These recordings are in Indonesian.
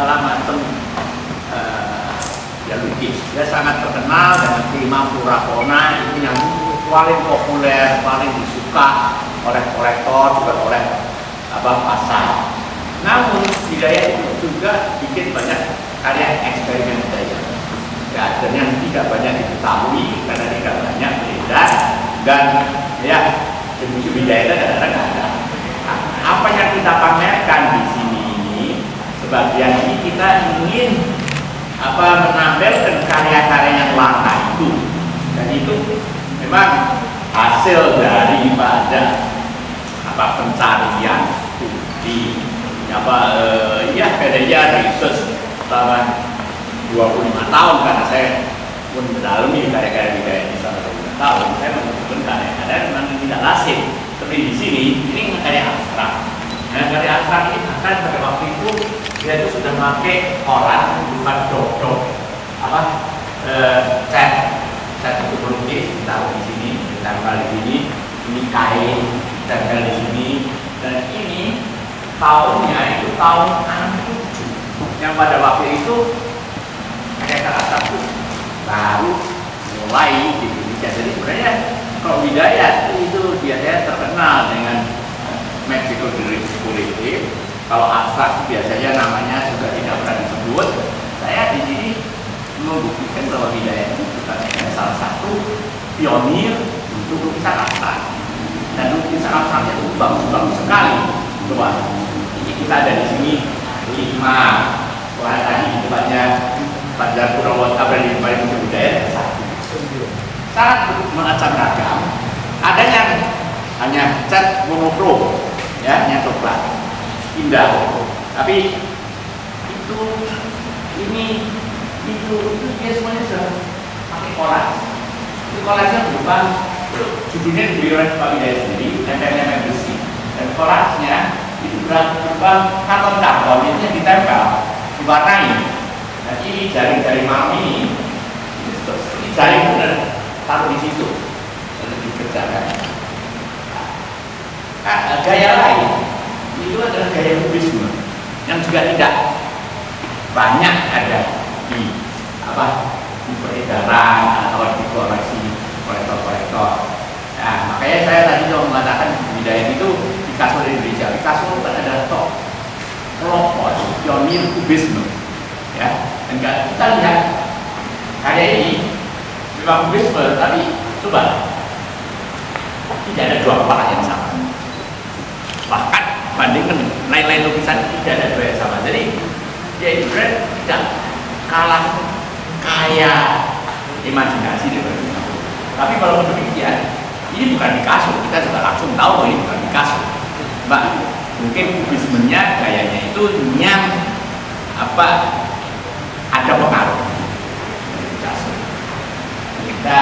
itu segala macam uh, ya lukis. Dia sangat terkenal dengan tema Purapona ini yang paling populer, paling disuka oleh kolektor juga oleh apa pasar. Namun Hidayat itu juga bikin banyak karya eksperimen saya. Ya, dan yang tidak banyak diketahui karena tidak banyak beredar dan ya ibu Hidayat kadang-kadang ada. Nah, apa yang kita pamerkan di sini ini sebagian ini kita ingin apa menampilkan karya-karya yang langka itu. Dan itu memang hasil daripada apa pencarian di apa eh, ya research selama 25 tahun. Karena saya pun mendalami karya-karya di di selama 25 tahun. Saya menemukan karya-karya memang tidak lazim. Seperti di sini ini karya abstrak nah karya abstrak ini akan pada waktu itu dia itu sudah memakai koran bukan dok-dok apa? Eh, cat cat itu melukis ditaruh di sini ditempel di sini ini kain ditempel di sini. Dan ini tahunnya itu tahun 67 yang pada waktu itu kata satu baru mulai di Indonesia. Jadi sebenarnya kalau Hidayat itu biasanya terkenal dengan kalau abstrak biasanya namanya juga tidak pernah disebut. Saya di sini membuktikan bahwa Hidayat itu juga salah satu pionir untuk lukisan abstrak. Dan lukisan abstraknya itu bagus-bagus sekali. Coba ini kita ada di sini. Lima wah tadi di tempatnya Banjar Purwokerto berada di Musik Budaya. Satu. Sangat mengacam ragam ada yang hanya cat monokrom ya yang coklat indah. Tapi itu ini itu itu dia semuanya sudah pakai kolaj itu kolajnya berupa judulnya diberi oleh Pak Widaya sendiri nempel-nempel besi. Dan kolajnya itu berupa karton karbon itu yang ditempel diwarnai. Nah ini jaring-jaring malam ini ini seperti jaring benar taruh di situ. Lalu dikerjakan nah, gaya lain itu adalah gaya kubisme yang juga tidak banyak ada di apa di peredaran atau di koleksi kolektor-kolektor. Nah makanya saya tadi juga mengatakan budaya itu di Indonesia. Picasso itu kan adalah top pelopor pionir kubisme ya. Dan kita lihat karya ini memang kubisme tapi coba tidak ada dua kepala yang sama bahkan bandingkan lain-lain lukisan tidak ada dua yang sama. Jadi dia itu tidak kalah kaya imajinasi Picasso tapi kalau demikian ini bukan Picasso kita juga langsung tahu ini bukan Picasso mbak mungkin kubismenya gayanya itu yang apa ada pengaruh Picasso kita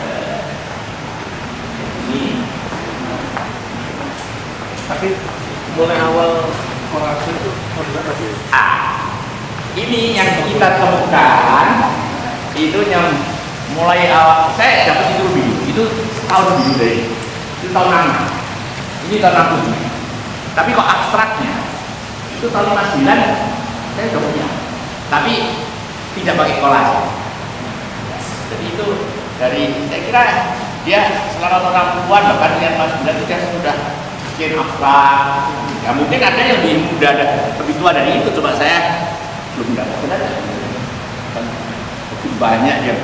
eh, tapi mulai awal kolase itu berapa sih? ah ini yang kita temukan itu yang mulai awal saya dapat itu lebih itu tahun lebih dari itu tahun 6 ini tahun 67 tapi kok abstraknya? Itu tahun 59 saya udah punya. Tapi tidak pakai kolase. Jadi itu dari saya kira dia selama tahun 60-an bahkan lihat tahun 9 itu dia sudah bikin abstrak ya mungkin ada yang lebih muda ada lebih tua dari itu coba saya. Belum dapat ada kan lebih banyak yang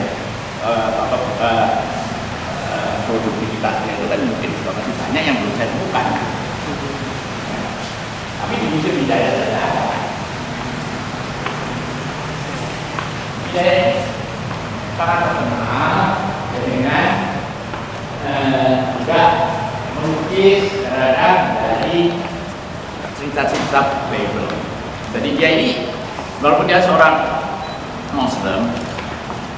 uh, apa uh, produktivitasnya itu kan mungkin juga masih banyak yang belum saya temukan. Tapi di musim Hidayah saja ada Hidayah sangat terkenal dengan uh, juga melukis dari cerita-cerita Bible. Jadi dia ini walaupun dia seorang Muslim,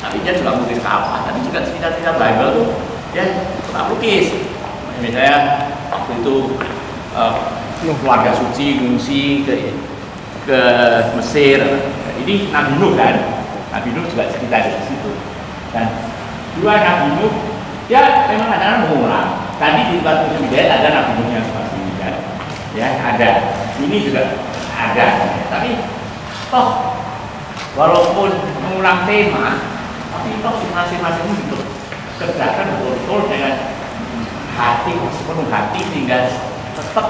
tapi dia juga melukis apa? Tapi juga cerita-cerita Bible tuh dia suka lukis. Misalnya waktu itu uh, keluarga suci ngungsi ke ke Mesir. Ini Nabi Nuh kan? Nabi Nuh juga cerita di situ. Dan dua Nabi Nuh dia memang ada mengulang. Tadi di tempat Bidayat ada Nabi ini kan? Ya ada. Ini juga ada tapi toh walaupun mengulang tema tapi toh masing-masing itu kerjakan betul dengan hati sepenuh hati sehingga tetap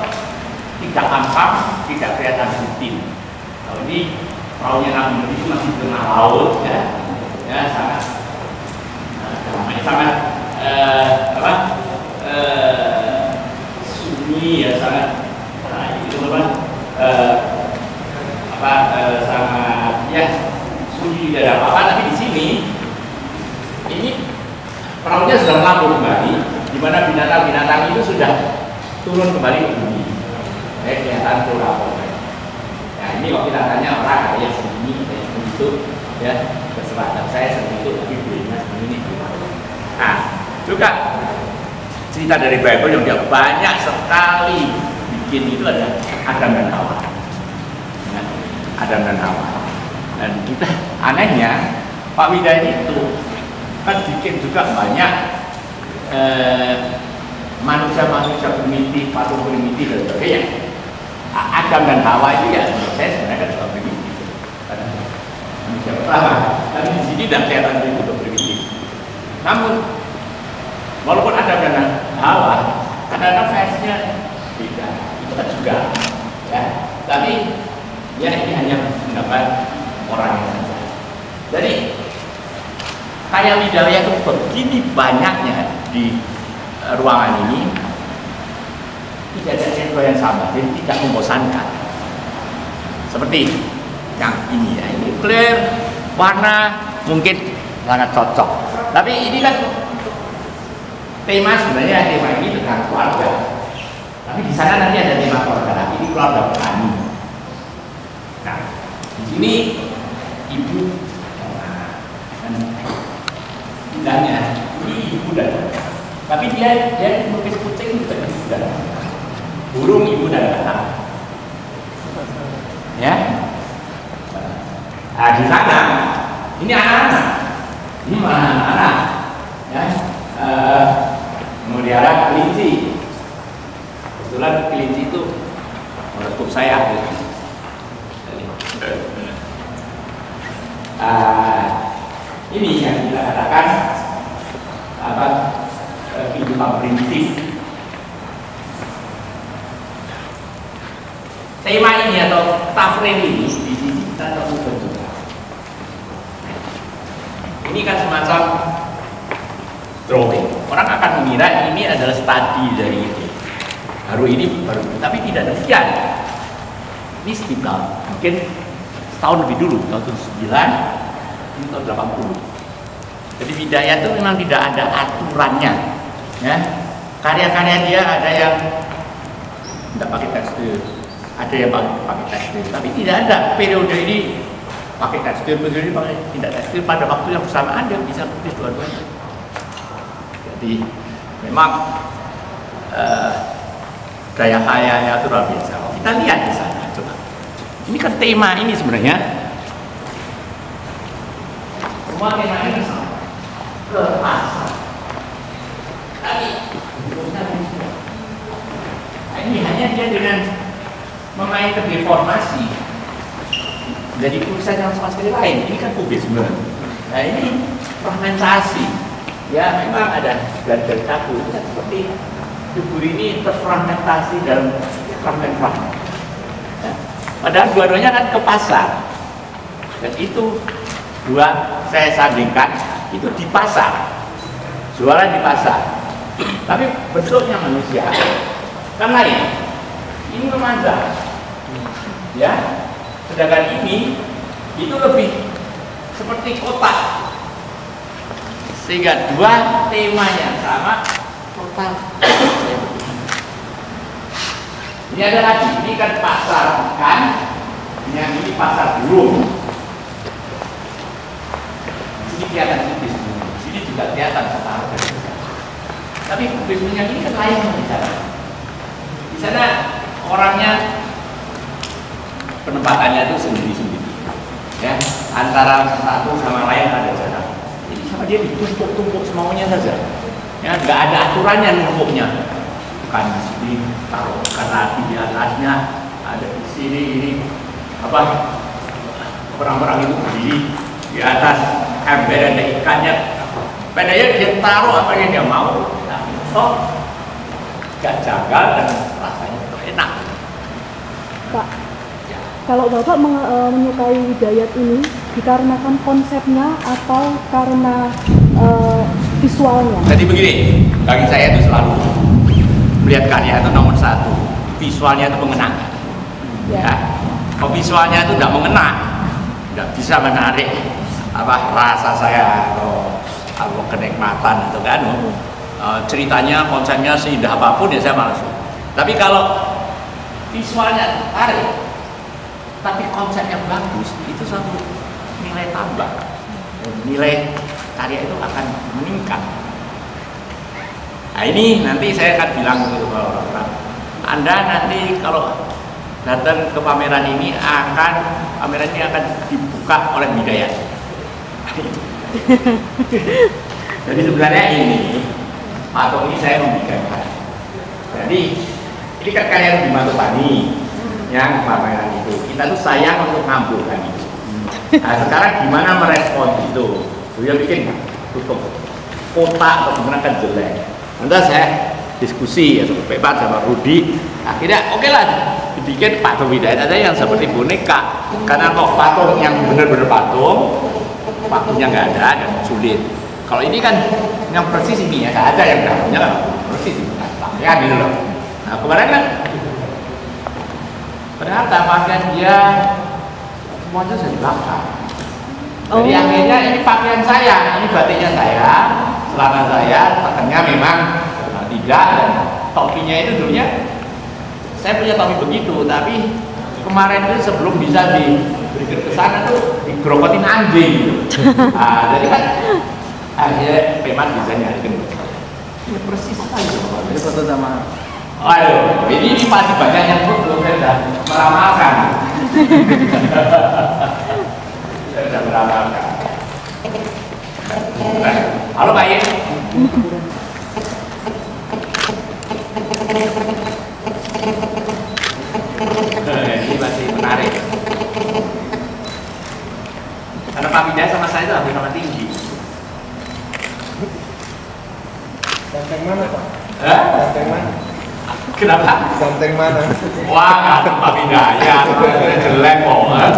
tidak ampang tidak kelihatan rutin kalau ini perahunya Nabi itu masih tengah laut ya ya sangat uh, sangat uh, apa uh, sunyi ya sangat nah, itu apa uh, apa uh, sangat ya sunyi tidak ada apa-apa. Tapi di sini ini perahunya sudah melampau kembali di mana binatang-binatang itu sudah turun kembali ke bumi. Ya kelihatan pura nah ini kalau kita tanya orang yang segini yang begitu ya dan saya seperti itu tapi belinya ini nah juga cerita dari Bible yang dia banyak sekali bikin itu ada Adam dan Hawa ya, Adam dan Hawa dan kita anehnya Pak Widaya itu kan bikin juga banyak manusia-manusia eh, primitif, patung primitif dan sebagainya. Adam dan Hawa itu ya saya sebenarnya kan juga primitif. Manusia pertama, tapi di sini tidak kelihatan itu primitif. Namun walaupun Adam dan Hawa, kadang-kadang versinya beda, itu kan juga ya. Tapi ya ini hanya pendapat orang saja. Jadi kayak widaya itu begini banyaknya di uh, ruangan ini tidak ada sentuh yang sama jadi tidak membosankan seperti yang ini ya ini clear warna mungkin sangat cocok tapi ini kan tema sebenarnya tema ini tentang keluarga. Tapi di sana nanti ada tema keluarga lagi ini keluarga petani. Nah di sini ibu indahnya ini ibu dan tapi dia dia melukis kucing juga ibu dan burung ibu dan anak. Ya? Nah di sana ini anak-anak. Ini mana anak-anak. Ya? Uh, memelihara kelinci. Kebetulan kelinci itu menurut saya uh, ini yang kita katakan apa kehidupan primitif tema ini atau tafrem ini di sini kita temukan juga ini kan semacam drawing orang akan mengira ini adalah studi dari itu. Baru ini baru tapi tidak demikian. Ini sekitar mungkin setahun lebih dulu tahun 9 ini tahun 80 jadi Bidayah itu memang tidak ada aturannya ya. Karya-karya dia ada yang tidak pakai tekstil. Ada yang pakai, pakai tekstil. Tapi tidak ada periode ini pakai tekstil periode ini pakai tidak tekstil. Pada waktu yang bersamaan dia bisa tulis dua-duanya jadi memang uh, daya kayanya itu luar biasa. Kita lihat di sana coba. Ini kan tema ini sebenarnya. Semua tema ini sama. Ke pasar nah, ini hanya dia dengan memainkan deformasi. Jadi tulisan yang sama sekali lain. Ini kan kubisme nah ini fragmentasi ya memang ada belajar campur kan seperti tubuh ini terfragmentasi dalam fragment-fragment ya. padahal dua-duanya kan ke pasar. Dan itu dua saya sandingkan itu di pasar. Jualan di pasar. Tapi bentuknya manusia. Kan lain ini memanjang. Ya sedangkan ini itu lebih seperti kotak sehingga dua tema yang sama. Total. Ini ada lagi ini kan pasar kan yang ini pasar burung. Ini kelihatan kubis sini juga kelihatan setara tapi kubis ini kan lain di sana. Di sana orangnya penempatannya itu sendiri-sendiri. Ya antara satu sama lain ada jarak jadi sama dia ditumpuk-tumpuk semaunya saja. Ya nggak ada aturannya numpuknya bukan di sini taruh karena di atasnya ada di sini ini. Apa? Orang-orang itu berdiri di atas. Ember ada ikannya. Padanya dia taruh apa yang dia mau. Nah, toh gak janggal dan rasanya enak. Pak, kalau Bapak eh, menyukai Hidayat ini dikarenakan konsepnya atau karena eh, visualnya? jadi begini bagi saya itu selalu melihat karya itu nomor satu visualnya itu mengenang Ya. ya. Kalau visualnya itu tidak mengena, tidak bisa menarik apa rasa saya atau atau kenikmatan itu kan. Eh, ceritanya, konsepnya seindah apa pun ya saya malas. Tapi kalau visualnya tarik, tapi konsepnya bagus, itu satu nilai tambah. Nilai karya itu akan meningkat. Nah ini nanti saya akan bilang ke orang-orang. Anda nanti kalau datang ke pameran ini akan pameran ini akan dibuka oleh Hidayat. Jadi sebenarnya ini patung ini saya membikinkan. Jadi ini kan karya Rudi Matupani yang pameran itu. Kita tuh sayang untuk ngambilkan itu. Nah sekarang gimana merespon itu? Dia bikin tutup kotak atau gimana kan jelek. Nanti saya diskusi ya sama Pepat sama Rudi. Akhirnya oke lah dibikin patung Hidayat aja yang seperti boneka. Karena kok patung yang benar-benar patung, patungnya nggak ada dan sulit. Kalau ini kan yang persis ini ya, nggak ada yang dalamnya kan persis. Ya gitu loh. Nah kemarin kan ternyata pakaian dia semuanya saya dibakar. Jadi Oh. akhirnya ini pakaian saya, ini batiknya saya, celana saya, pakainya memang uh, tidak dan topinya itu dulunya saya punya topi begitu, tapi kemarin itu sebelum bisa diberikan ke sana tuh digerokotin anjing gitu. Nah, jadi kan akhirnya memang bisa nyarikan ini persis sekali Ini foto sama Aduh, ini, ini pasti banyak yang belum saya sudah meramalkan. Saya sudah meramalkan. Halo Pak Yen. Nah, ini masih menarik. Karena Pak Widya sama saya itu hampir sama tinggi. Banteng mana Pak? Hah? Banteng mana? Kenapa? Banteng mana? Wah, nggak Pak Widayat, jelek. Hah?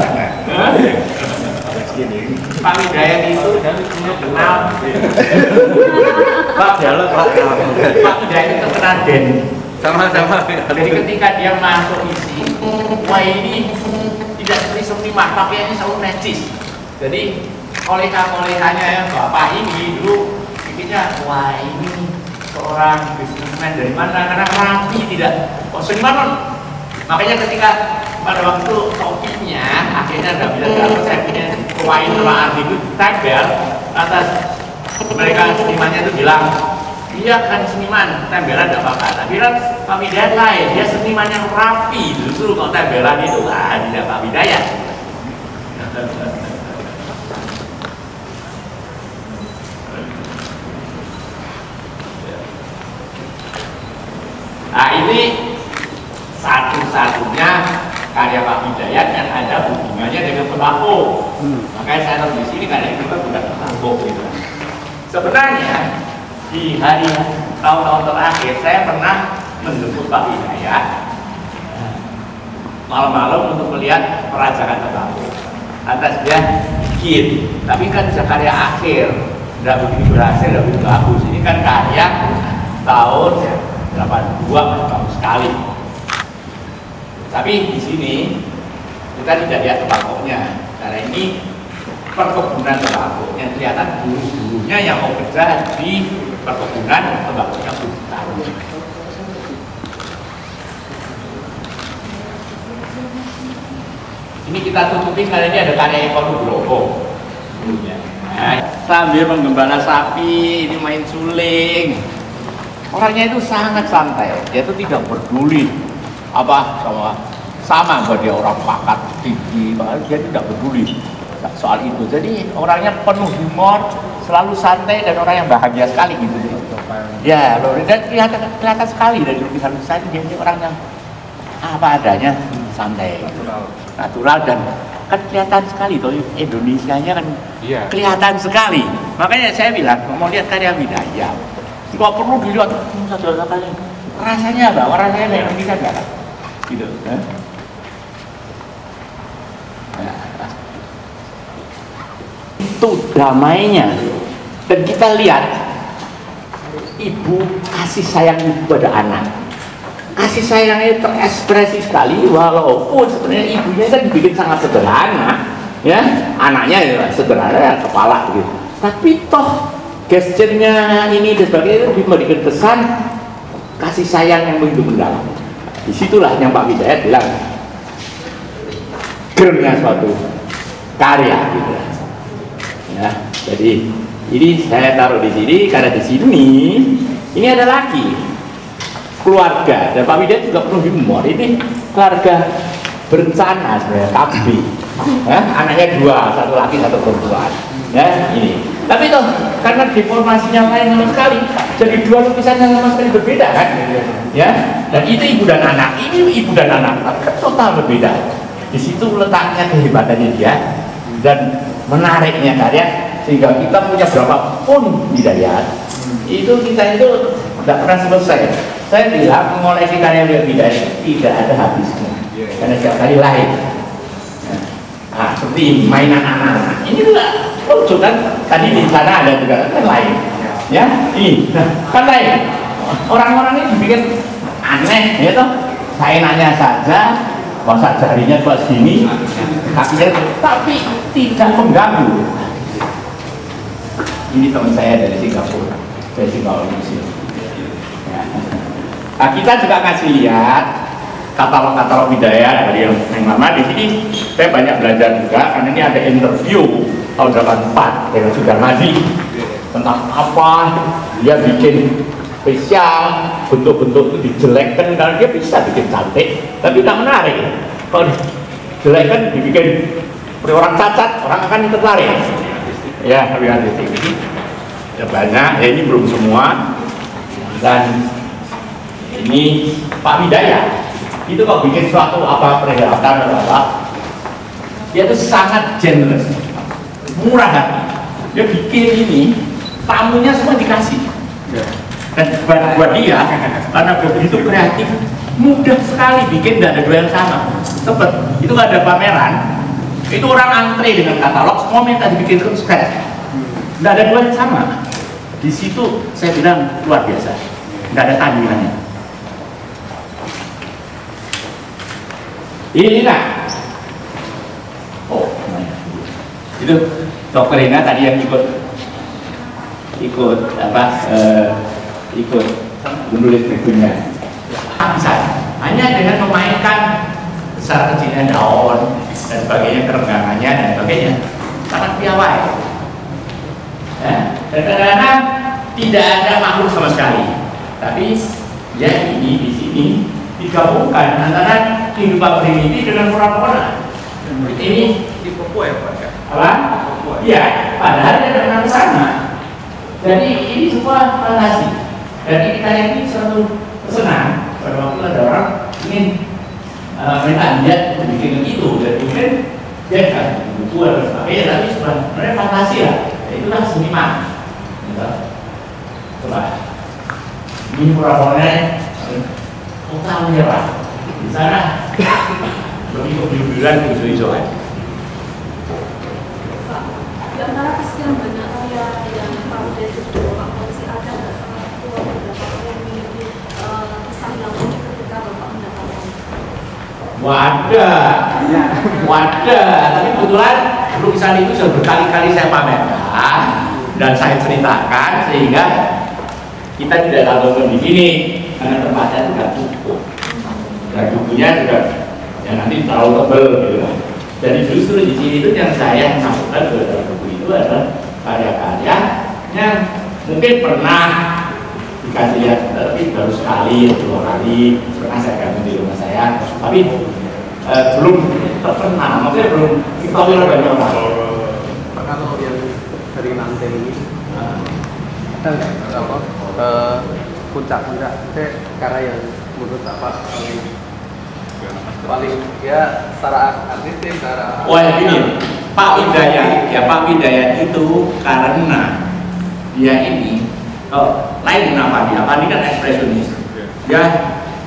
Pak Widayat itu kenal Pak Halo Pak. Pak Widayat itu kenal Den. Sama-sama. Jadi ketika dia masuk isi, wah ini tidak seperti seniman, pakaiannya selalu necis. Jadi kolega-koleganya yang bapak ini dulu pikirnya, wah ini seorang bisnismen dari mana? Karena rapi tidak. Oh seniman kan? Makanya ketika pada waktu topinya akhirnya nggak bisa dapat, saya punya kain telah itu tempel atas mereka senimannya itu bilang dia kan seniman tembelan tidak apa-apa tapi kan Widayat lain dia seniman yang rapi justru kalau tembelan itu ah tidak Pak Widayat nah ini satu-satunya karya Pak Hidayat yang ada hubungannya dengan tembakau makanya saya taruh di sini karena itu kan bukan tembakau gitu. Sebenarnya di hari tahun-tahun terakhir saya pernah menjemput Pak Hidayat malam-malam untuk melihat perajakan tembakau lantas dia bikin tapi kan bisa karya akhir tidak begitu berhasil tidak begitu bagus. Ini kan karya tahun 82 bagus sekali tapi di sini kita tidak lihat tembakaunya karena ini perkebunan tembakau yang kelihatan buruh-buruhnya yang mau kerja di perkebunan tembakaunya hutan. Ini kita tutupi karena ini ada karya Eko Nugroho. Nah, sambil menggembala sapi, ini main suling. Orangnya itu sangat santai, dia itu tidak peduli apa sama sama bahwa dia orang pakat tinggi, bahkan dia tidak peduli soal itu. Jadi orangnya penuh humor, selalu santai dan orang yang bahagia sekali gitu. Ya, loh, dan kelihatan, kelihatan sekali dari lukisan lukisan dia ini orang yang apa adanya, santai natural. natural dan kan kelihatan sekali tuh Indonesia-nya kan Iya. kelihatan sekali makanya saya bilang mau lihat karya budaya nggak perlu dilihat? "Hmm, saudara-saudaranya rasanya apa? Rasanya kayak Indonesia nggak ada gitu eh? Itu damainya. Dan kita lihat ibu kasih sayang kepada anak. Kasih sayangnya terekspresi sekali walaupun sebenarnya ibunya kan dibikin sangat sederhana ya. Anaknya ya sederhana ya kepala gitu tapi toh gesturnya ini dan sebagainya itu memberikan kesan kasih sayang yang begitu mendalam. Di situlah yang Pak Hidayat bilang gernya suatu karya gitu. Ya jadi ini saya taruh di sini karena di sini ini ada lagi keluarga. Dan Pak Widya juga perlu humor. Ini keluarga berencana sebenarnya KB ya, anaknya dua satu laki satu perempuan. Ya ini tapi toh karena deformasinya lain sama sekali jadi dua lukisan yang sama sekali berbeda kan? Ya? Dan itu ibu dan anak. Ini ibu dan anak kan total berbeda. Di situ letaknya kehebatannya dia dan menariknya karya sehingga kita punya berapa pun bidaya itu kita itu tidak pernah selesai. Saya bilang mengoleksi karya bidaya tidak ada habisnya. Karena setiap kali lain nah, seperti mainan anak-anak. Ini juga lucu kan tadi di sana ada juga kan lain. Ya ini. Nah, kan lain. Orang-orang ini dibikin aneh ya toh. Nanya saja masa jarinya buat sini kakinya tapi tidak mengganggu. Ini teman saya dari Singapura dari Singapura Museum ya. nah kita juga kasih lihat katalog-katalog budaya dari yang lama di sini saya banyak belajar juga karena ini ada interview tahun 84 dengan Sudarmadi tentang apa dia bikin spesial bentuk-bentuk itu dijelekkan karena dia bisa bikin cantik. Tapi tidak menarik. Kalau dijelekkan dibikin orang cacat orang akan tertarik ya tapi ada ya banyak. Ya ini belum semua. Dan ini Pak Widaya. Itu kalau bikin suatu apa perhelatan atau apa? Dia itu sangat generous murah. Hati dia bikin ini tamunya semua dikasih. Dan buat, buat dia karena begitu kreatif mudah sekali bikin dan ada dua yang sama. Sempet itu ada pameran itu orang antre dengan katalog semua minta dibikin from scratch. Nggak ada dua yang sama. Di situ saya bilang luar biasa. Nggak ada tandingannya. Ini nak oh itu dokter Rina tadi yang ikut ikut apa eh, ikut menulis bukunya bisa hanya dengan memainkan besar kecilnya daun dan sebagainya kerenggangannya dan sebagainya sangat piawai ya. dan kadang-kadang tidak ada makhluk sama sekali tapi ya ini di sini digabungkan antara kehidupan primitif dengan pura-pura ini Di Papua ya Pak? apa? Iya, padahal dia pernah ke sana. Jadi ini semua fantasi. Dan ini kalian ini satu senang pada waktu ada orang ingin uh, minta dia bikin begitu dan kemudian dia kan buku dan sebagainya tapi sebenarnya fantasi lah. Ya, itulah seniman. Gitu. Coba. Ini pura-puranya total menyerah. Di sana lebih hijau-hijauan. Antara kesekian banyak karya yang Pak Uday itu Pak Polisi ada nggak salah satu beberapa karya yang memiliki eh, kisah yang unik ketika Bapak mendapatkan Wadah, wadah. Tapi kebetulan lukisan itu sudah berkali-kali saya pamerkan dan saya ceritakan sehingga kita tidak tahu di sini karena tempatnya nggak cukup. Dan bukunya juga ya nanti terlalu tebel gitu. Jadi justru di sini itu yang saya masukkan ke dalam buku itu adalah karya-karya yang mungkin pernah dikasih lihat tapi baru sekali dua kali pernah saya gabung di rumah saya tapi eh, belum terkenal maksudnya belum diketahui oleh banyak orang. Kalau yang dari lantai ini ada nggak apa eh, puncak-puncak karena yang menurut Bapak paling ya secara artistik secara Wah gini, Pak Hidayat, ya Pak Hidayat itu karena dia ini oh, lain dengan Fandi. Fandi kan ekspresionis. Dia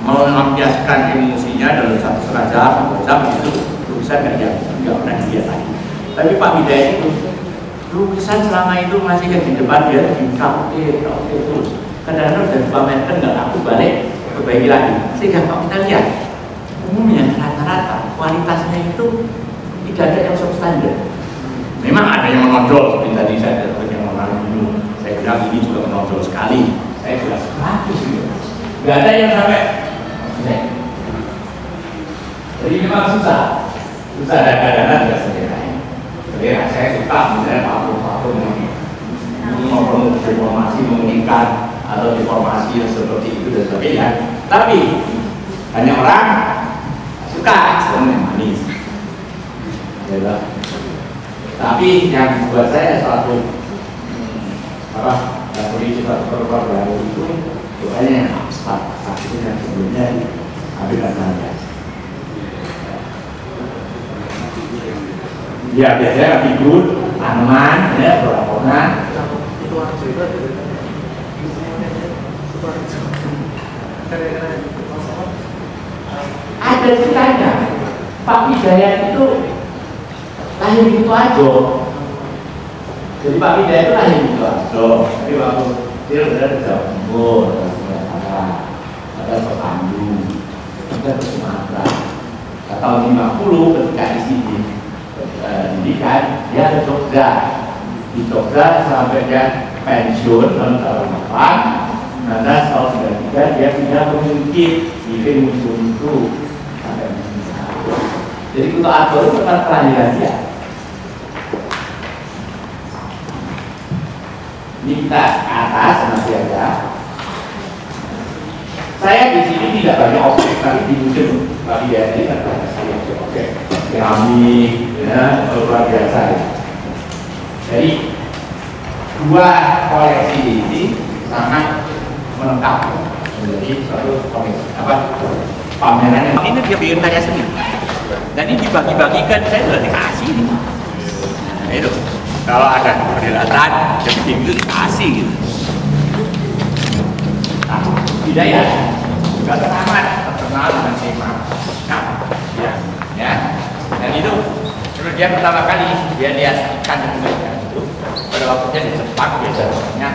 melampiaskan emosinya dalam satu setengah jam, dua itu lukisan nggak dia nggak pernah dia lagi. Tapi Pak Hidayat itu lukisan selama itu masih kan di depan dia di kafe, kafe terus. Kadang-kadang sudah dipamerkan nggak aku balik perbaiki lagi. Sehingga kalau kita lihat umumnya rata-rata kualitasnya itu tidak ada yang substandard. Memang ada yang menonjol seperti tadi saya dapat yang menarik dulu. Saya bilang ini juga menonjol sekali. Saya bilang bagus ini. Gak ada yang sampai. Jadi memang susah. Susah dan kadang-kadang juga selera. Selera saya suka misalnya patung-patung ini. Ini maupun deformasi atau deformasi yang seperti itu dan sebagainya. Tapi banyak orang suka sebenarnya manis. Ya, tapi yang buat saya suatu hmm, apa kondisi suatu perkara baru itu bukannya yang abstrak, satu yang sebelumnya tapi katanya. Ya biasanya figur, tanaman, ya, perorangan, itu orang cerita ada ceritanya. Pak Hidayat itu lahir gitu aja. Jadi Pak Hidayat itu lahir gitu aja. Tapi waktu dia udah di Jawa Timur, ada Sumatera, ada Pekandu, ada ke Sumatera. Nah, tahun 50 ketika di eh, didikan, dia ke Jogja. Di Jogja sampai dia pensiun tahun 88 karena tahun 93 dia pindah ke Mungkin bikin museum itu. Jadi Kuto Ato itu tempat kelahiran dia. Ini kita atas masih ada. Saya di sini tidak banyak objek, tapi di museum Bagi dia ini banyak sekali objek. Keramik, ya, luar biasa. Jadi dua koleksi ini sangat melengkap menjadi suatu koleksi apa pameran yang ini dia bikin karya seni dan ini dibagi-bagikan saya sudah dikasih ini. Nah, itu. Kalau ada perhelatan dia bikin itu dikasih gitu. Nah tidak ya? Juga teramat terkenal dengan tema nah ya ya. Dan itu terus dia pertama kali dia lihat ikan dengan itu pada waktu dia di Jepang biasanya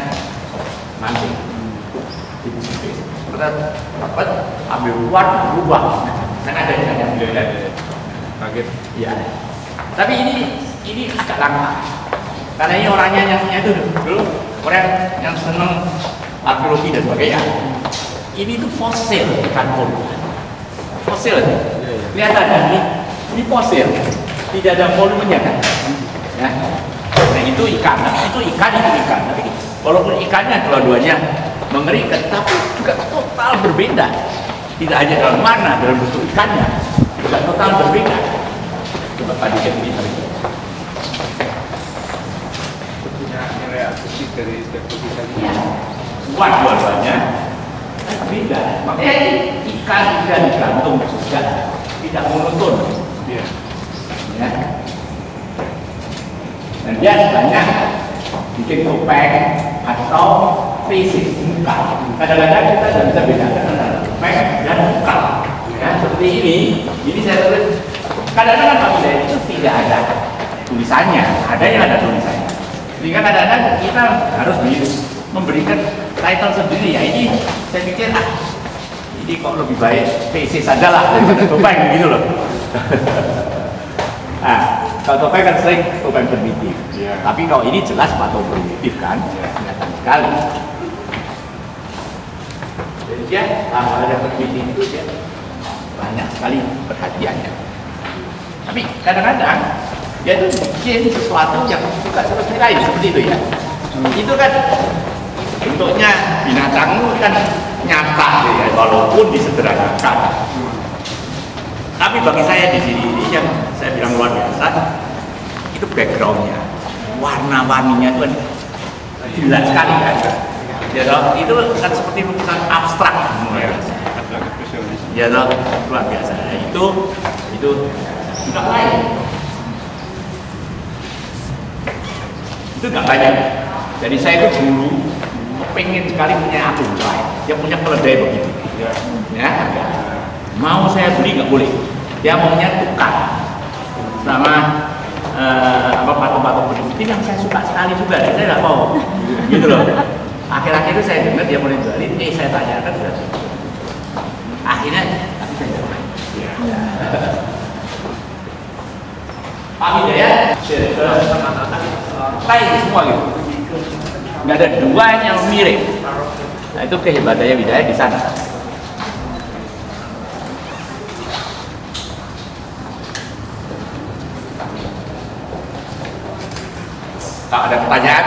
mancing. Dapat ambil uang berubah. Kan ada yang beliau kaget Iya. Tapi ini ini agak langka. Karena ini orangnya yang itu dulu orang yang senang arkeologi dan sebagainya. Ini tuh fosil ikan kolu. Fosil. Kelihatan kan ini? Ini fosil. Tidak ada volumenya kan? Ya. Nah itu ikan, itu ikan itu ikan. Tapi walaupun ikannya dua-duanya mengerikan, tapi juga total berbeda. Tidak hanya dalam warna, dalam bentuk ikannya, juga total berbeda. Saya bisa punya nilai artistik dari setiap lukisan Iya. Kuat dua-duanya, beda. Makanya ikan tidak digantung juga, tidak monoton. Iya. Ya. Dan dia banyak bikin topeng atau fisik muka. Kadang-kadang kita tidak bisa bedakan antara topeng dan muka. Ya, seperti ini, ini saya tulis. Kadang-kadang Pak Bidai itu tidak ada tulisannya, ada yang ada tulisannya. Sehingga kadang-kadang kita harus memberikan title sendiri ya ini saya pikir ah ini kok lebih baik PC saja lah daripada topeng gitu loh. Nah, kalau topeng kan sering topeng primitif. Iya. Tapi kalau ini jelas patung primitif kan, kelihatan sekali. Jadi dia hal-hal yang primitif itu dia banyak sekali perhatiannya. Tapi kadang-kadang dia itu bikin sesuatu yang suka seperti lain seperti itu ya. Itu kan bentuknya binatang itu kan nyata ya, walaupun disederhanakan. Tapi bagi saya di sini ini yang saya bilang luar biasa, itu backgroundnya, warna-warninya itu kan jelas sekali kan. Ya, toh? itu kan seperti lukisan abstrak. Adalah ekspresionis. ya toh luar biasa itu itu nggak lain. Itu nggak banyak. Jadi saya itu dulu pengen sekali punya akun lain. Dia punya keledai begitu. Ya mau saya beli nggak boleh. Dia maunya tukar sama eh, apa patung-patung begitu yang saya suka sekali juga dan saya nggak mau. Gitu loh. Akhir-akhir itu saya dengar dia mulai jualin eh saya tanyakan sudah. Akhirnya tapi saya nggak main Pak Hidayat lain semua gitu nggak ada dua yang mirip nah itu kehebatannya Hidayat di sana kalau ada pertanyaan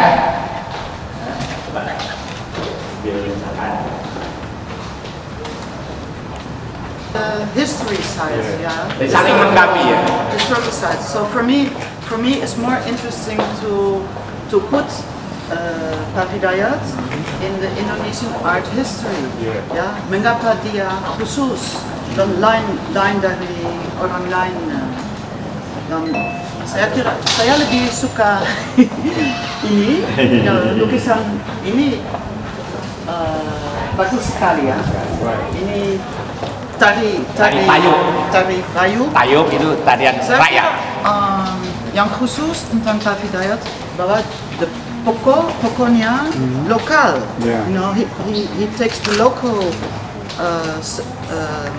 side, yeah. Jadi saling melengkapi ya Historical side. So for me, for me, it's more interesting to to put uh, Pavidayat in the Indonesian art history. Ya, mengapa dia khusus dan lain lain dari orang lain. uh, Dan saya kira saya lebih suka ini lukisan ini uh, bagus sekali ya. Ini tari Tari payung. tari payung tayub itu tarian saya rakyat um, yang khusus tentang Tafi Dayat bahwa the pokok pokoknya lokal. Yeah. You know, he, he, he takes the local uh, s- um,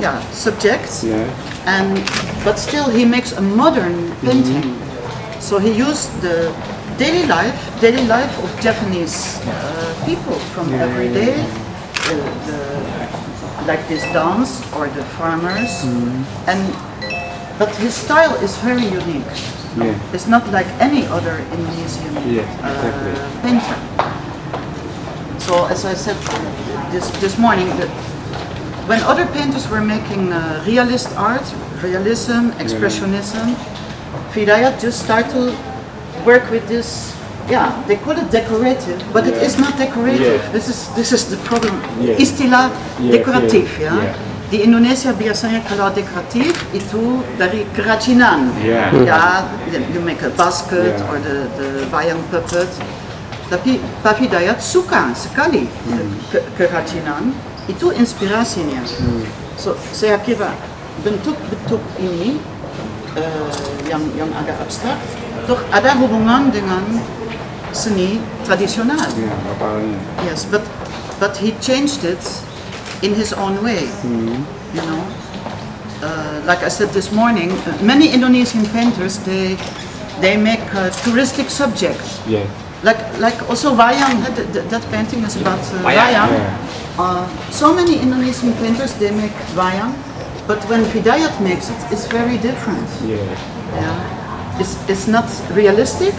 yeah, subjects Yeah. and but still he makes a modern painting. So he used the daily life, daily life of Japanese uh, people from Yeah, every yeah, day, the, the, like this dance or the farmers, and but his style is very unique. Yeah. It's not like any other Indonesian Yes, uh, painter. So as I said this this morning, that when other painters were making uh, realist art, realism, expressionism, Fidayat just started to work with this. Yeah, they call it decorative, but it Yeah. is not decorative. Yes. This is this is the problem. Yes. Istilah dekoratif, ya. yeah. Di Indonesia biasanya kalau dekoratif itu dari kerajinan. Yeah. Ya, you make a basket Yeah. or the the wayang puppet. Tapi Pak Hidayat suka sekali ke kerajinan. Itu inspirasinya. So, saya kira bentuk-bentuk ini eh, yang yang agak abstrak, toch ada hubungan dengan seni tradisional. Yeah. Yes, but but he changed it in his own way. You know, uh, like I said this morning, uh, many Indonesian painters they they make uh, touristic subjects. Yeah. Like like also wayang. uh, th- th- that painting is about uh, Wayang. wayang. Yeah. Uh, so many Indonesian painters they make wayang, but when Hidayat makes it, it's very different. Yeah. Yeah, it's, it's not realistic.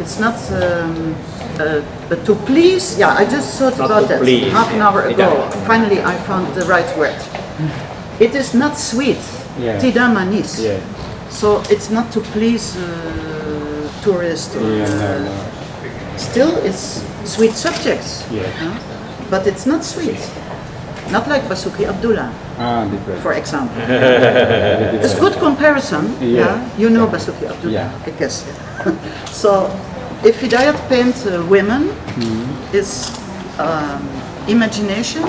It's not um, uh, uh, to please. Yeah, I just thought Not about that please, half an hour ago. Finally, I found the right word. It is not sweet. Yeah. Yeah. So it's not to please uh, tourists. Or, Yeah, no, uh, no. Still, it's sweet subjects. Yeah. But it's not sweet. Not like Basuki Abdullah, Ah, different. for example. It's good comparison. Yeah. Yeah. You know Basuki Abdullah, Yeah. I guess. so, if Hidayat paints uh, women, it's um, imagination,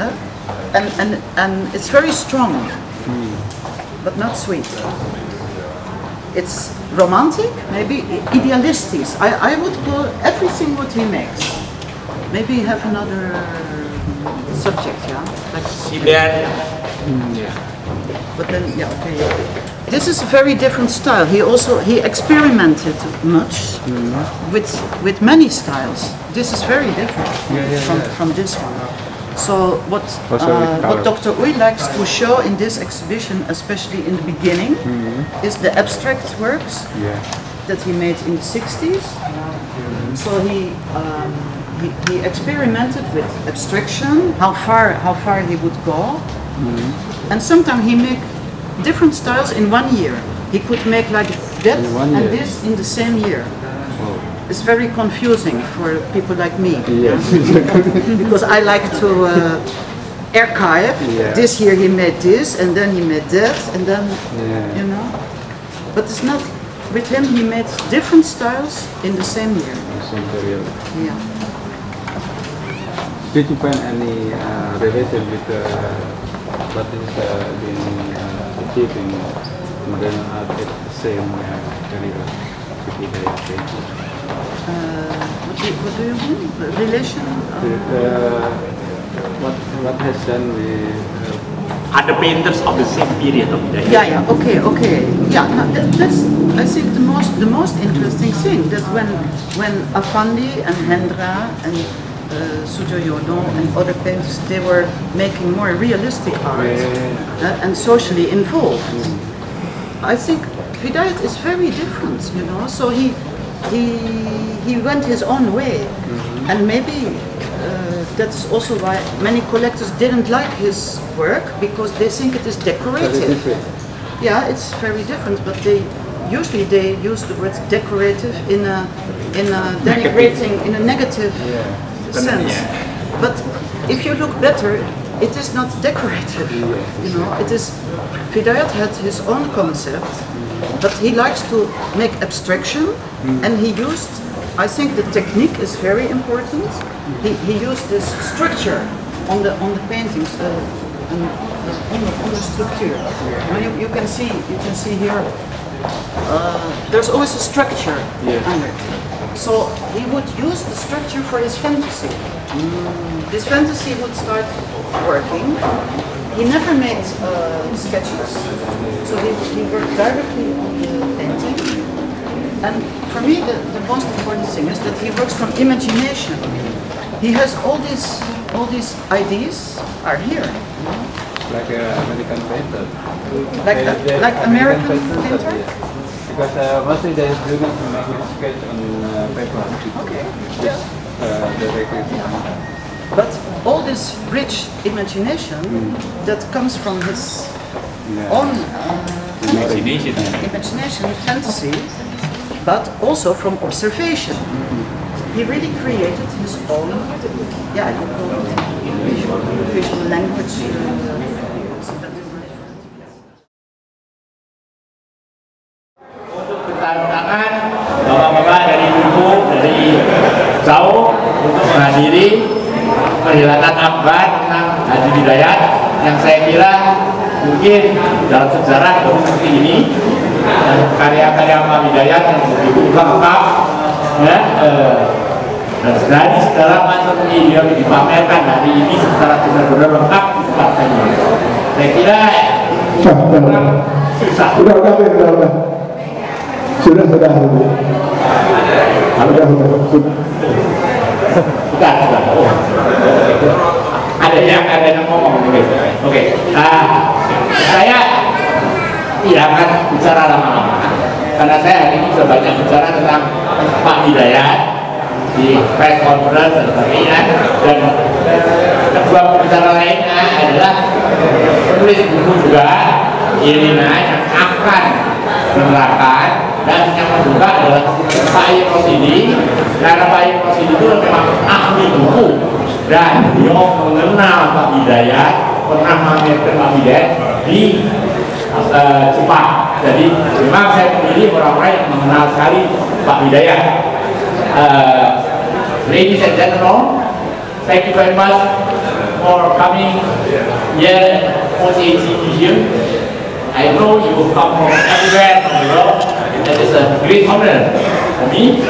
huh? and, and, and it's very strong, but not sweet. It's romantic, maybe idealistic. I, I would call everything what he makes. Maybe have another subject, yeah? Like Siber but then, yeah, okay. This is a very different style. He also he experimented much with with many styles. This is very different from, from this one. So what uh, what. Dr. Uy likes to show in this exhibition, especially in the beginning, is the abstract works Yeah. that he made in the 60s. So he, um, he he experimented with abstraction, how far how far he would go, and sometimes he make different styles in one year. He could make like that and this in the same year. It's very confusing for people like me Yes. because I like to uh, archive. Yeah. This year he made this, and then he made that, and then Yeah. you know. But it's not with him. He made different styles in the same year. Same period. Yeah. Did you find any uh, relation with uh, what is uh, being uh, achieved in modern art at the same uh, period with Hidayat painting? Uh, what, do, what do you mean? Relation? With, Uh, uh, what what has done with uh, Other painters of the same period of Hidayat. yeah, yeah. Okay, okay. Yeah, no, that, that's I think the most the most interesting thing that when when Afandi and Hendra and uh, Sujo Yodon and other painters they were making more realistic art Yeah. uh, and socially involved. I think Hidayat is very different, you know. So he he he went his own way, and maybe uh, that's also why many collectors didn't like his work because they think it is decorative. Yeah, it's very different, but they usually they use the word decorative in a in a denigrating in a negative sense. But if you look better, it is not decorative. You know, it is. Hidayat had his own concept, but he likes to make abstraction, and he used. I think the technique is very important. He, he used this structure on the on the paintings. Uh, on the, on the structure. Now you, you can see you can see here. Uh, there's always a structure Yeah. under. It. So he would use the structure for his fantasy. Mm. This fantasy would start working. He never made uh, sketches, so he, he worked directly on the painting. And for me, the, the most important thing is that he works from imagination. He has all these all these ideas are here. like an American painter. Like uh, They- a- like American painters, painter? yes. Because uh, mostly they do not make a sketch on uh, paper. Okay. Just uh. But all this rich imagination that comes from his Yeah. own uh, Imagination. imagination, fantasy, but also from observation. He really created his own, yeah, you call it visual, visual language. Banyak bicara tentang Pak Hidayat di press conference dan sebagainya. Dan kedua pembicara lainnya adalah penulis buku juga Irina yang akan menerapkan dan yang kedua adalah Pak Ayat Rosidi. Karena Pak Ayat Rosidi itu memang ahli buku dan dia mengenal Pak Hidayat pernah mamerkan Pak Hidayat di eh, Jepang jadi memang saya memilih orang-orang yang mengenal sekali Pak Hidayat Eh, ladies and gentlemen thank you very much for coming here the Museum I know you come from everywhere from the world. That is a great honor for me,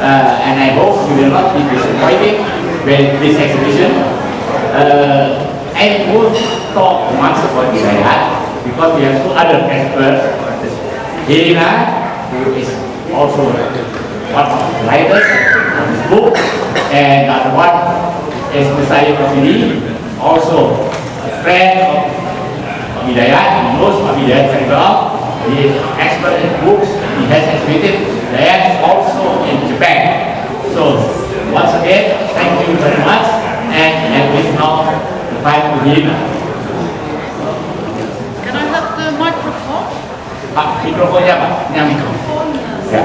uh, and I hope you will not be disappointed with this exhibition. Uh, I won't talk much about Hidayat because we have two other experts. Who is also one of the writers of this book, and other one is Messiah Rosini, also a friend of Hidayat, he knows Pak Hidayat very well. He is expert in books. He has exhibited there also in Japan. So once again, thank you very much. And and with now the time to him. Can I have the microphone? Pak mikrofonnya Pak, yang uh, Ya.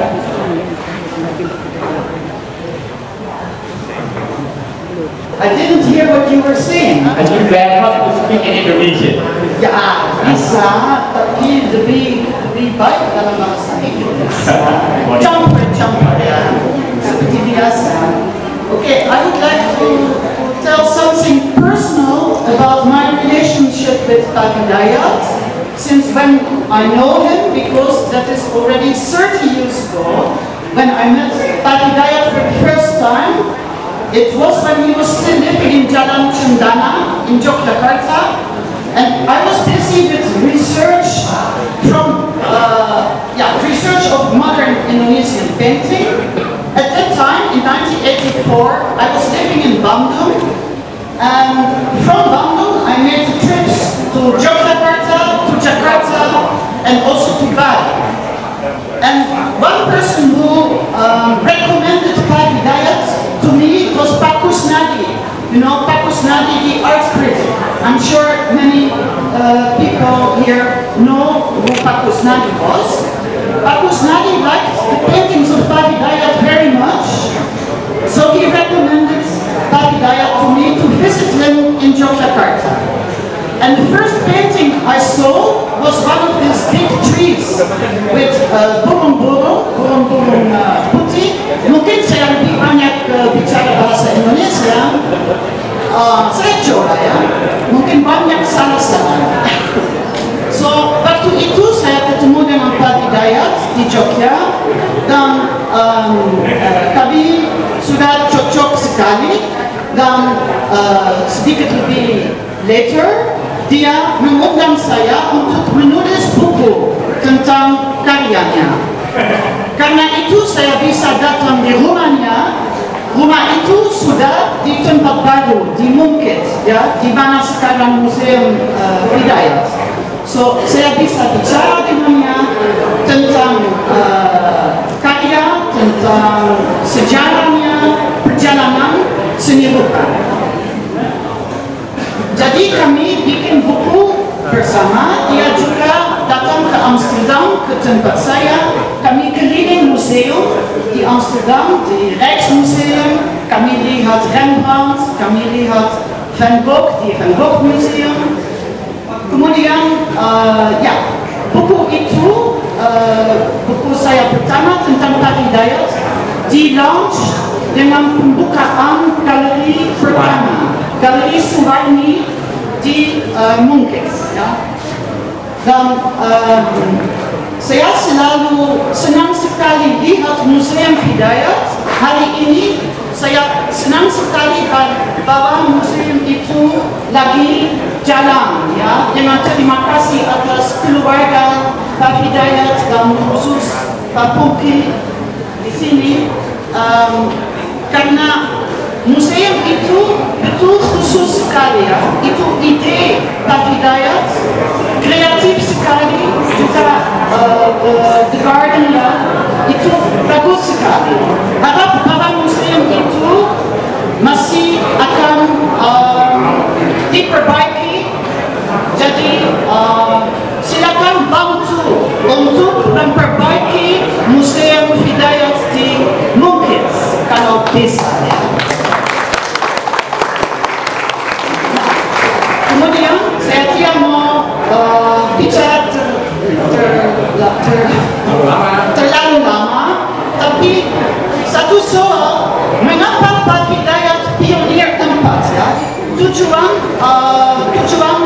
I didn't hear what you were saying. And you better not to speak in Indonesian. Ya, bisa, tapi lebih lebih baik dalam bahasa Inggris. Campur campur ya, seperti biasa. Okay, I would like to tell something personal about my relationship with Pak Hidayat. Since when I know him, because that is already 30 years ago, when I met Pak Hidayat for the first time, it was when he was still living in Jalan Cendana in Yogyakarta, and I was busy with research from, uh, yeah, research of modern Indonesian painting. At that time, in 1984, I was living in Bandung, and from Bandung, I made trips to Yogyakarta, Jakarta, and also to Bali. And one person who um, recommended Pak Hidayat to me was Pakus Nadi. You know, Pakus Nadi, the art critic. I'm sure many uh, people here know who Nadi was. Pakus Nadi liked the paintings of Pak Hidayat very much, so he recommended Pak Hidayat to me to visit him in Yogyakarta. And the first painting I saw was one of these big trees with uh, burung-burung, burung-burung uh, putih. Mungkin saya lebih banyak bicara bahasa Indonesia. Uh, saya coba ya, mungkin banyak salah-salah. So, waktu itu saya ketemu dengan Pak Hidayat di Jogja dan um, uh, sudah cocok sekali dan uh, sedikit lebih later dia mengundang saya untuk menulis buku tentang karyanya. Karena itu saya bisa datang di rumahnya. Rumah itu sudah di tempat baru, di Mungkit, ya, di mana sekarang Museum uh. So, saya bisa bicara dengannya tentang uh, Amsterdam, di Rijksmuseum, kami lihat Rembrandt, kami lihat Van Gogh di Van Gogh Museum. Kemudian, uh, ya, buku itu, uh, buku saya pertama tentang Pak Hidayat, di launch dengan pembukaan galeri pertama, galeri Suwarni di uh, Mungkit. Ya. Dan um, saya selalu senang sekali lihat Museum Hidayat. Hari ini saya senang sekali bahwa museum itu lagi jalan ya dengan terima kasih atas keluarga Pak Hidayat dan khusus Pak Pungki di sini um, karena museum itu betul khusus sekali ya. Itu ide Pak kreatif sekali juga uh, uh, the garden ya. Itu bagus sekali. Harap bahwa museum itu masih akan uh, diperbaiki. Jadi uh, silakan bantu untuk memperbaiki museum Hidayat di Mungkit kalau bisa ya. Kemudian saya tidak mau uh, bicara ter, ter, ter, terlalu lama, tapi satu soal, mengapa Pak Hidayat pionir tempat ya? Tujuan, uh, tujuan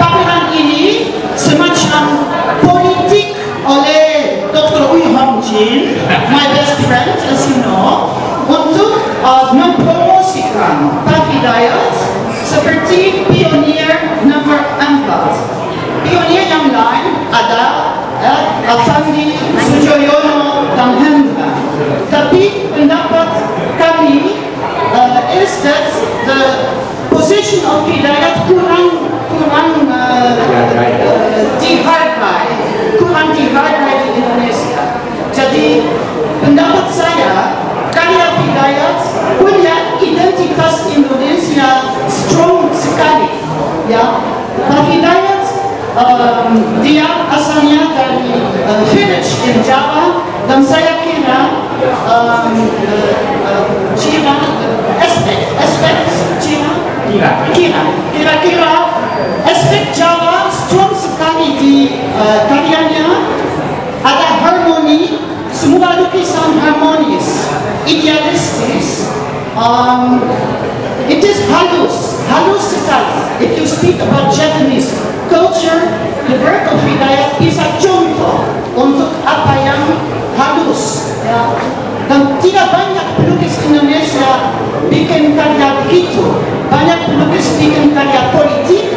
pameran ini semacam politik oleh Dr. Ui Hong Jin, my best friend, as you know, untuk uh, mempromosikan Pak Hidayat seperti pionir nomor 4. Pionir yang lain ada eh, Afandi, Sujoyono, Hendra. Tapi pendapat kami uh, is that the position of kurang kurang uh, uh, dihargai, kurang dihargai di Indonesia. Jadi pendapat saya karya Hidayat punya identitas Indonesia strong sekali. Ya, um, dia asalnya dari uh, village in Java dan saya kira um, uh, ciri aspek aspek kira. Kira, kira-kira aspek Jawa strong sekali di uh, karyanya. Ada harmoni, semua lukisan harmonis, idealistis. Um, it is halus, halus sekali. If you speak about Japanese culture, the work of Hidayat is a contoh untuk apa yang halus. Ya. Dan tidak banyak pelukis Indonesia bikin karya begitu. Banyak pelukis bikin karya politik,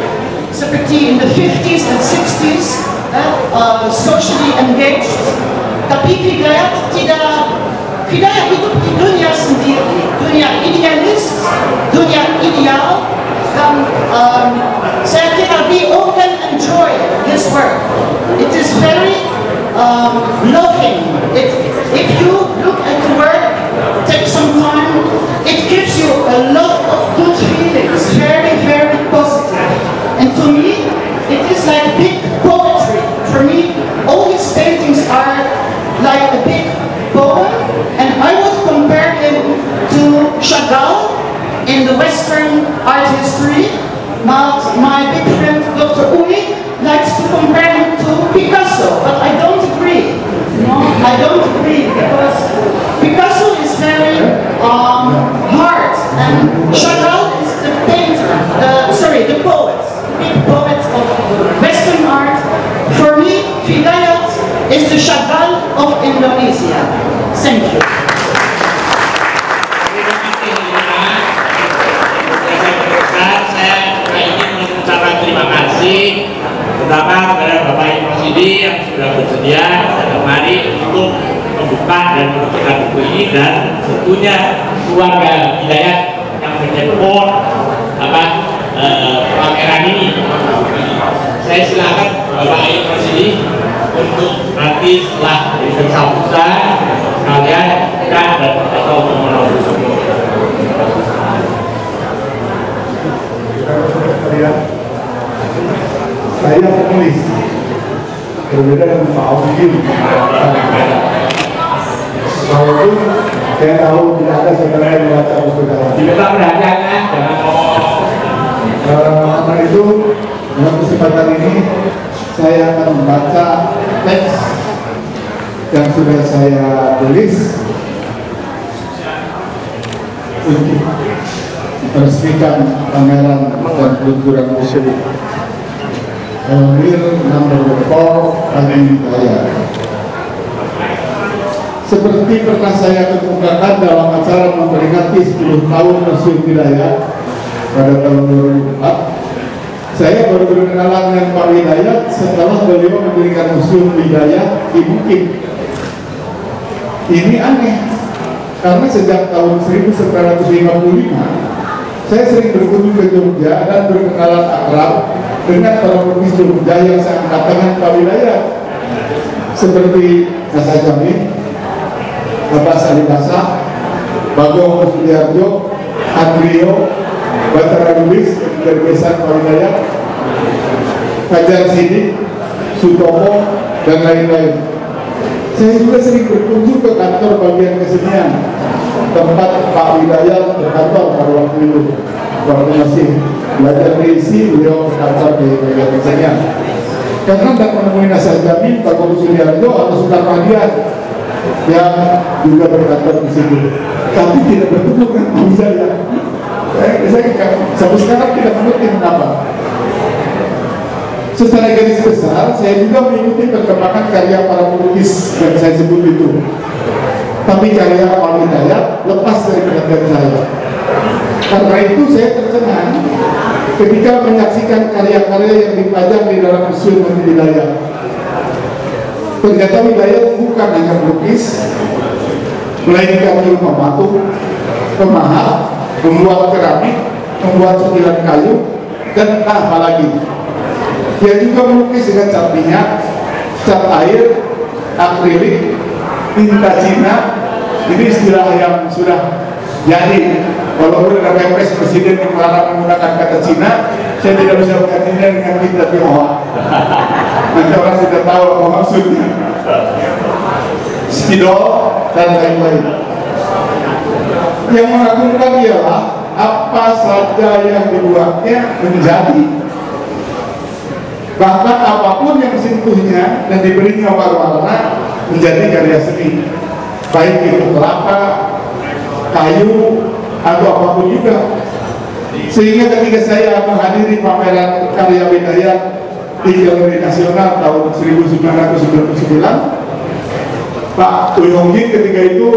seperti in the 50s and 60s, eh, uh, socially engaged. Tapi Hidayat tidak, Hidayat hidup di dunia sendiri, dunia idealis, dunia ideal, dan um, we all can enjoy his work. It is very um, loving. It, if you look at the work, take some time, it gives you a lot of good feelings, very, very positive. And to me, it is like big poetry. For me, all his paintings are like a big poem, and I would compare him to Chagall in the Western art history. But my big friend Dr. Uli likes to compare him to Picasso, but I don't agree. No, I don't agree because Picasso is very um, hard, and Chagall is the painter, uh, sorry, the poet, big poet of Western art. For me, Hidayat is the Chagall of Indonesia. Thank you. Terima kasih. Pertama kepada Bapak Ibu Sidi yang sudah bersedia kemari untuk membuka dan menutup buku ini dan tentunya keluarga Hidayat yang menjemput apa eh, pameran ini. Saya silakan Bapak Ibu Sidi untuk nanti setelah bersangkutan kalian kan dan atau menolak Kalian, saya penulis berbeda dengan Pak Audim walaupun saya tahu tidak ada saudara yang membaca buku jangan ngomong Eh, karena itu dalam kesempatan ini saya akan membaca teks yang sudah saya tulis untuk meresmikan pameran dan peluncuran Emir number 4 Kami Hidayat seperti pernah saya kemukakan dalam acara memperingati 10 tahun Museum Hidayat pada tahun 2004 saya baru berkenalan dengan Pak Hidayat setelah beliau mendirikan Museum Hidayat di Bukit. Ini aneh karena sejak tahun 1955 saya sering berkunjung ke Jogja dan berkenalan akrab dengan para pelukis Jogja yang saya angkat tangan Pak Hidayat seperti Nasa Jamin, Bapak Sali Basa, Bagong Sudiarjo, Andrio, Batara Lubis dari Desa Pak Hidayat, Fajar Sidik, Sutomo, dan lain-lain. Saya juga sering berkunjung ke kantor bagian kesenian tempat Pak Hidayat berkantor pada waktu itu waktu masih belajar di isi beliau berkantor di bagian kesenian karena tidak menemui Nasar Jamin, Pak Guru Sudiarto atau Sukarmadian yang juga berkantor di situ. Tapi tidak bertemu dengan Pak Hidayat saya, saya sampai sekarang tidak mengerti kenapa secara garis besar saya juga mengikuti perkembangan karya para pelukis yang saya sebut itu. Tapi karya Pak Hidayat lepas dari perhatian saya karena itu saya tercengang ketika menyaksikan karya-karya yang dipajang di dalam museum Masjid Hidayat ternyata Hidayat bukan hanya pelukis melainkan juga pematu pemahat membuat keramik membuat setiran kayu dan apa lagi dia juga melukis dengan cat minyak, cat air, akrilik, tinta Cina. Ini istilah yang sudah jadi. Walaupun ada PPS Presiden yang melarang menggunakan kata Cina, saya tidak bisa menggantinya dengan tinta Tionghoa. Nanti orang sudah tahu apa maksudnya. Spidol dan lain-lain. Yang mengagumkan ialah apa saja yang dibuatnya menjadi bahkan apa pun yang sentuhnya dan diberinya warna menjadi karya seni baik itu kelapa, kayu, atau apa pun juga. Sehingga ketika saya menghadiri pameran karya Bidayat di Galeri Nasional tahun 1999 Pak Uyonggi ketika itu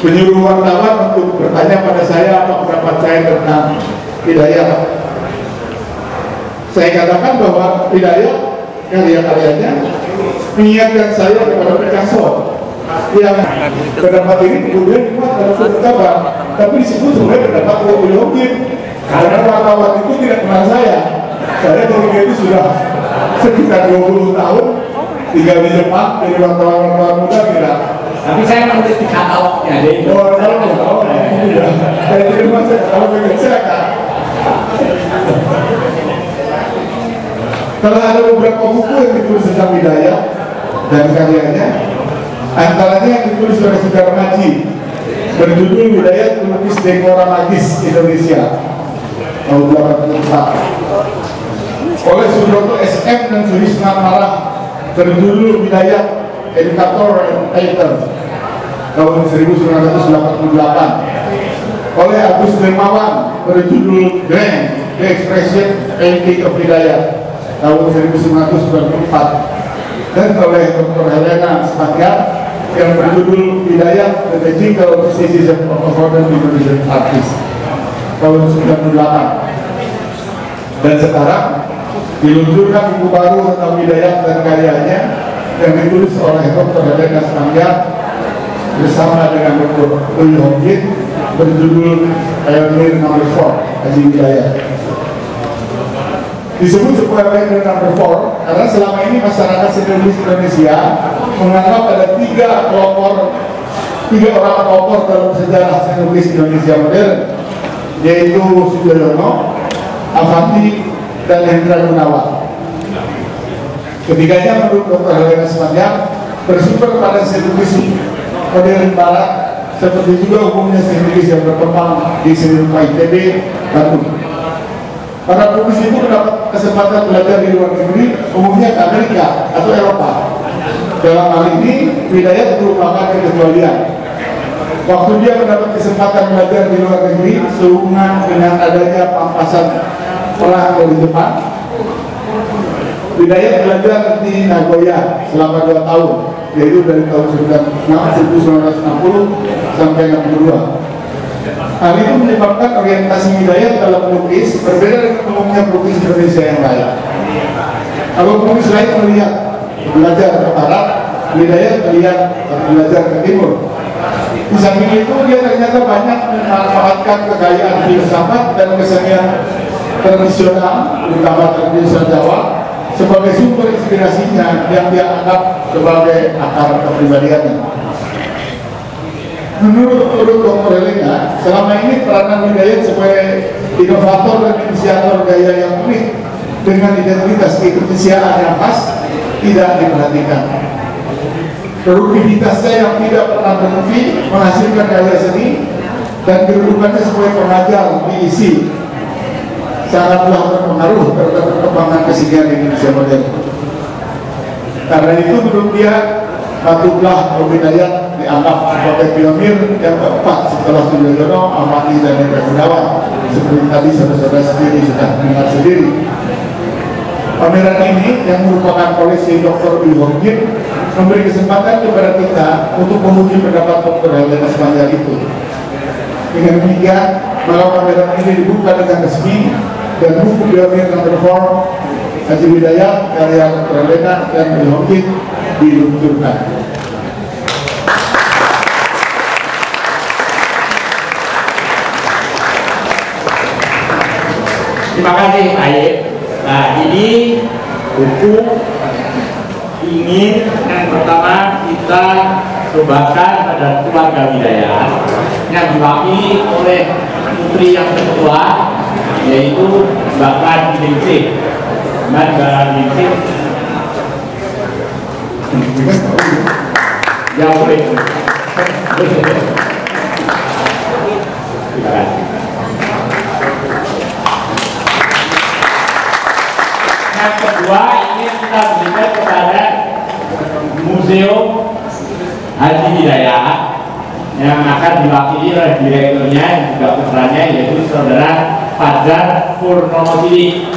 menyuruh wartawan untuk bertanya pada saya apa pendapat saya tentang Hidayat saya katakan bahwa Hidayat karya-karyanya mengingatkan saya kepada Picasso yang pendapat ini kemudian dibuat dalam surat kabar tapi disebut sebagai pendapat Uyonggi karena wartawan itu tidak kenal saya. Saya ketika itu sudah sekitar 20 tahun tinggal di Jepang jadi wartawan-wartawan muda tidak Tapi saya menulis di katalognya, jadi Oh, kalau mau, iya. Saya terima saya kalau pengen saya kan. Kalau ada beberapa buku yang ditulis tentang Hidayah dan karyanya, antaranya yang ditulis oleh Saudara Haji berjudul Hidayah Pelukis Dekora Magis Indonesia tahun 84 oleh Sudoto SM dan Surisna Marah berjudul Hidayah Educator and Painter tahun 1988 oleh Agus Dermawan berjudul Grand The Expression Painting of Hidayah tahun 1994 dan oleh Dr. Helena Smakyar yang berjudul Hidayah The Magical Mysticism of a Modern Indonesian Artist tahun 98 dan sekarang diluncurkan buku baru tentang Hidayah dan karyanya yang ditulis oleh Dr. Helena Smakyar bersama dengan Dr. Uy Hongjin berjudul Pioneer Number 4 Haji Hidayah disebut sebuah Pioneer Number 4 karena selama ini masyarakat Indonesia menganggap ada tiga pelopor tiga orang pelopor dalam sejarah seluruh Indonesia modern yaitu Sudoyono, Avanti, dan Hendra Gunawan ketiganya menurut Dr. Helena Smakyar bersumber pada seluruh modern barat seperti juga umumnya saintis yang berkembang di seluruh ITB Bandung. Para pelukis itu mendapat kesempatan belajar di luar negeri, umumnya ke Amerika atau Eropa. Dalam hal ini, wilayah merupakan kekecualian. Waktu dia mendapat kesempatan belajar di luar negeri, sehubungan dengan adanya pampasan perang dari Jepang, Wilayah belajar di Nagoya selama 2 tahun yaitu dari tahun 1960 sampai 62 hal itu menyebabkan orientasi Hidayat dalam melukis berbeda dengan umumnya pelukis Indonesia yang lain kalau pelukis lain melihat belajar ke barat Hidayat melihat belajar ke timur di samping itu dia ternyata banyak memanfaatkan kekayaan filsafat dan kesenian tradisional terutama tradisional Jawa sebagai sumber inspirasinya yang dia anggap sebagai akar kepribadiannya. Menurut Dr. Helena, selama ini peranan Hidayat sebagai inovator dan inisiator gaya yang unik dengan identitas keindonesiaan yang khas tidak diperhatikan. Produktivitasnya yang tidak pernah berhenti menghasilkan karya seni dan kedudukannya sebagai pengajar diisi sangatlah berpengaruh terhadap perkembangan kesenian Indonesia modern. Karena itu menurut dia patutlah Hidayat dianggap sebagai pionir yang keempat setelah Sujoyono, Amati dan Hendra Gunawan. Seperti tadi saudara-saudara sendiri sudah mendengar sendiri. Pameran ini yang merupakan koleksi Dr. Jin memberi kesempatan kepada kita untuk memuji pendapat Dr. Helena Semanjal itu. Dengan demikian, maka pameran ini dibuka dengan resmi dan buku pionir nomor 4 Haji Hidayat karya Dr. Helena dan Lee Hong Jin diluncurkan. Terima kasih Pak. Nah ini buku ingin yang pertama kita cobakan pada keluarga Widaya yang diwakili oleh putri yang kedua yaitu Mbak Kan Gingsing. Mbak Kan Gingsing Ya boleh. Terima kasih. Ingin kita berikan kepada Museum Haji Hidayah yang akan diwakili oleh direkturnya dan juga putranya yaitu saudara Fajar Purnomo Sidik.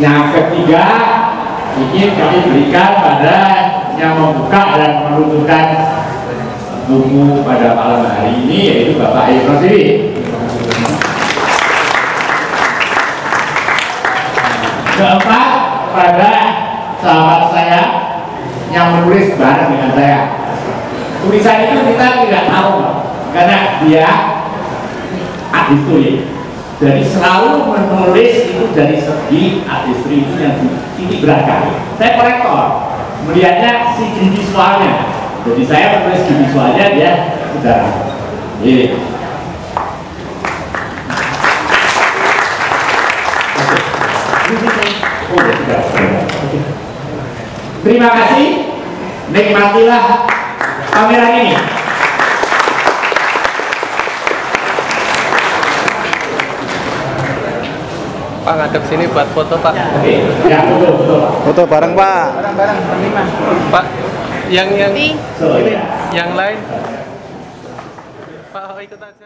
Yang ketiga ingin kami berikan pada yang membuka dan menunjukkan buku pada malam hari ini yaitu Bapak Ibnu Sidik. Keempat pada sahabat saya yang menulis bareng dengan saya. Tulisan itu kita tidak tahu karena dia artistry. Jadi selalu menulis itu dari segi artistry itu yang titik beratkan. Saya kolektor, melihatnya segi visualnya. Jadi saya menulis di visualnya dia sudah. Ini. Oh, ya sudah. Oke. Terima kasih. Nikmatilah kamera ini. Pak ngadep sini buat foto Pak. Oke, ya betul betul. Foto bareng Pak. Pak, yang yang So, ya. yang lain. Pak oh, ikut aja.